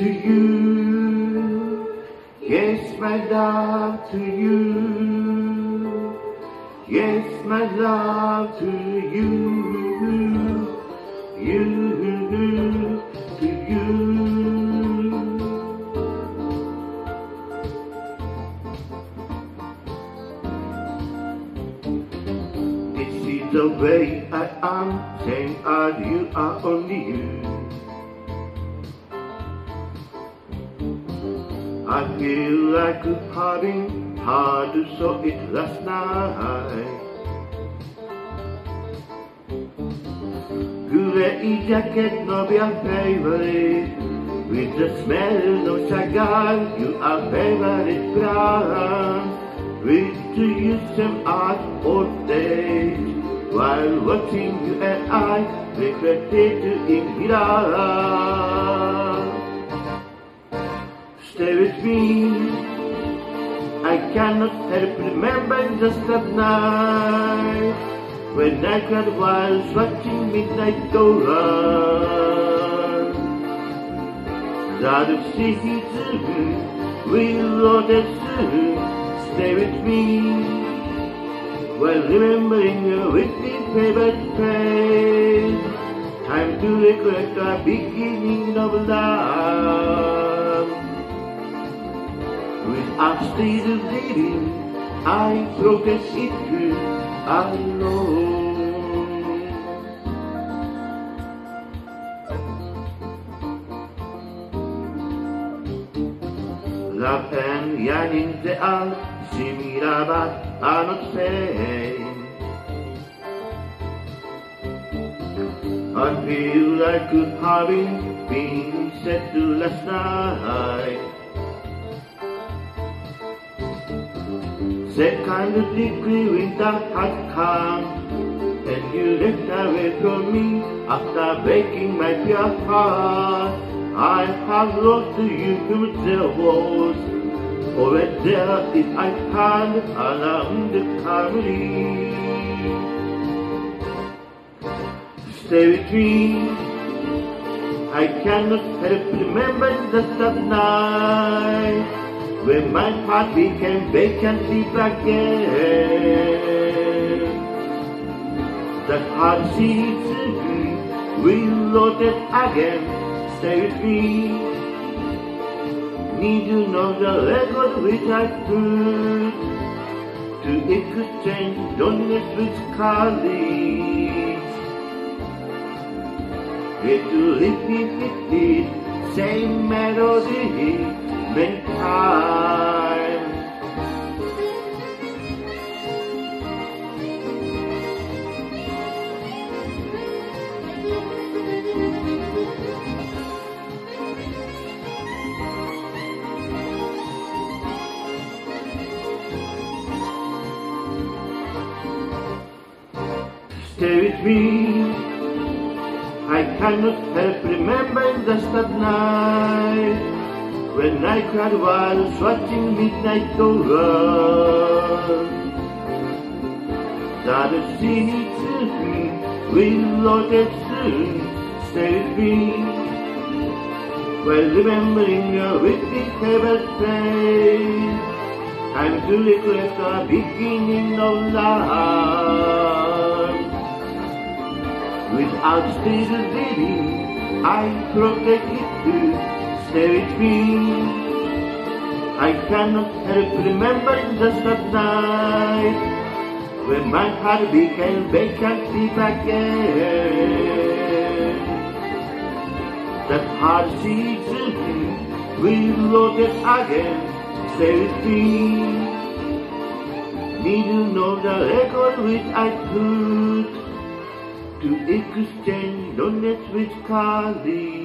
to you. Yes, my love to you. Yes, my love to you. You to you. The way I am, saying are you are only you. I feel like a parting hard to saw it last night. Grey jacket, not your favorite. With the smell of cigar, you are favorite brown. With the use some art or days. While watching you and I, regretted to Ingrid. Stay with me. I cannot help remembering just that night when I cried while watching midnight go round. That season will order soon. Stay with me while remembering your witty favorite place. Time to recollect our beginning of love. State of living, I it through alone. Love and yearning they are similar but are not same. I feel like good having been set to last night. Second degree winter had come And you left away from me? After breaking my pure heart I have lost you to the walls Over there if I can around the family Stay with me I cannot help remembering just that night when my heart became vacant again. That heart sees reloaded again. Stay with me. Need you know the record which I put to exchange loneliness with colleagues. Yet to repeat, repeat, same melody many times. Stay with me. I cannot help remembering just that night when I cried while watching midnight a city soon will loaded soon, stay with me. While remembering your witty favorite place, time to recollect the beginning of life. Without of living, I protect it too with me. I cannot help remembering just that night when my heart became vacant deep again. That heart season reloaded again. Stay with me. Need to know the record which I put to exchange donuts with colleagues.